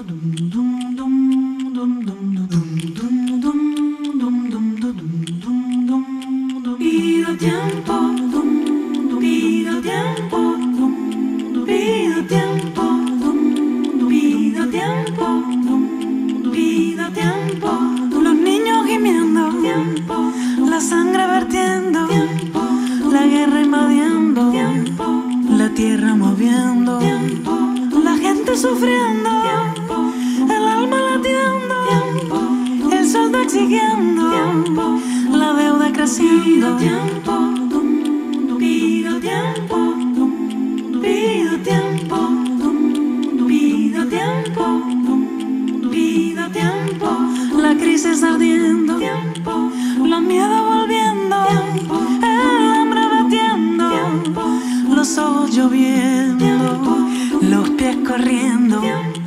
Pido tiempo, pido tiempo, pido tiempo, pido tiempo, tiempo. Los niños gimiendo, la sangre vertiendo, la guerra invadiendo, la tierra moviendo, persiguiendo, tiempo, la deuda creciendo. Pido tiempo, pido tiempo, pido tiempo, pido tiempo, pido tiempo. La crisis ardiendo, tiempo, la miedo volviendo, tiempo, el hambre batiendo, tiempo, los ojos lloviendo, tiempo, los pies corriendo. Tiempo,